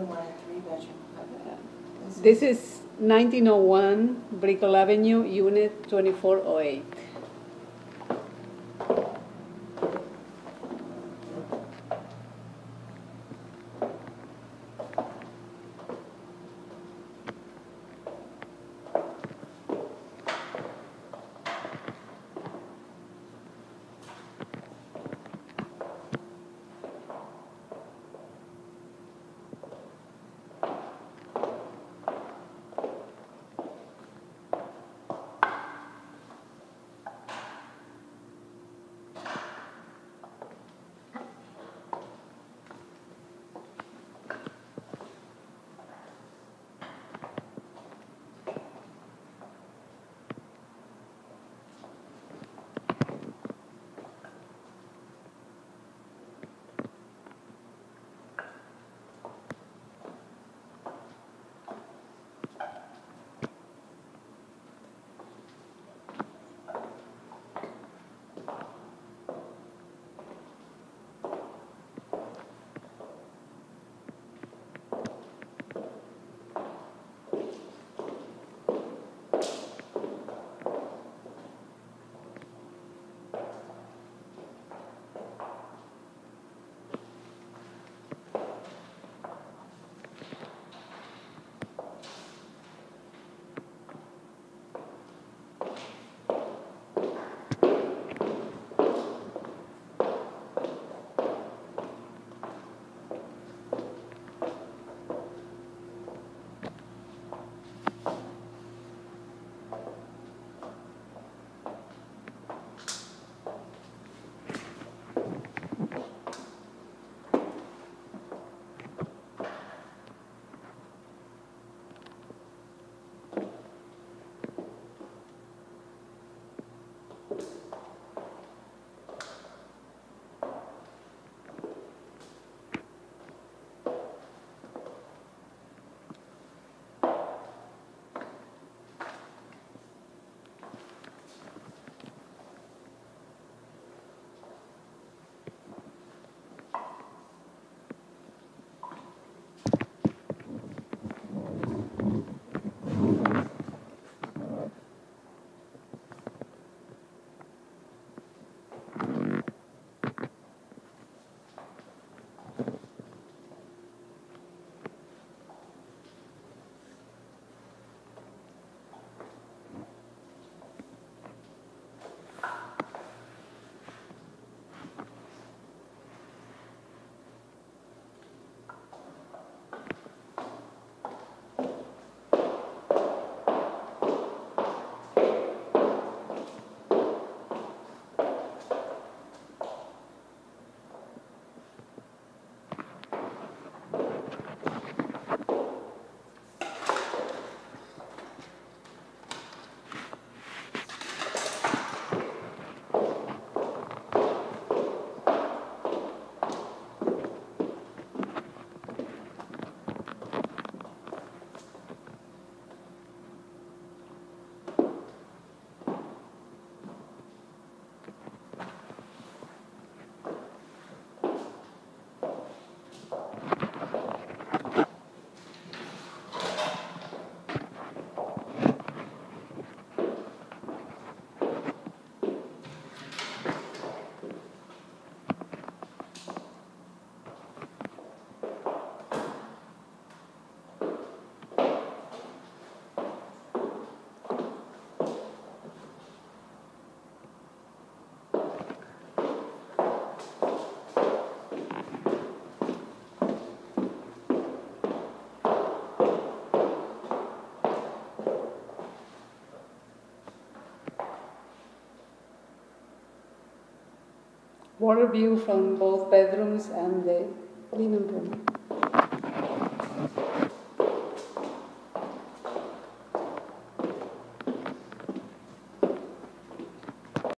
a three-bedroom. This is 1901 Brickell Avenue, Unit 2408. Water view from both bedrooms and the living room.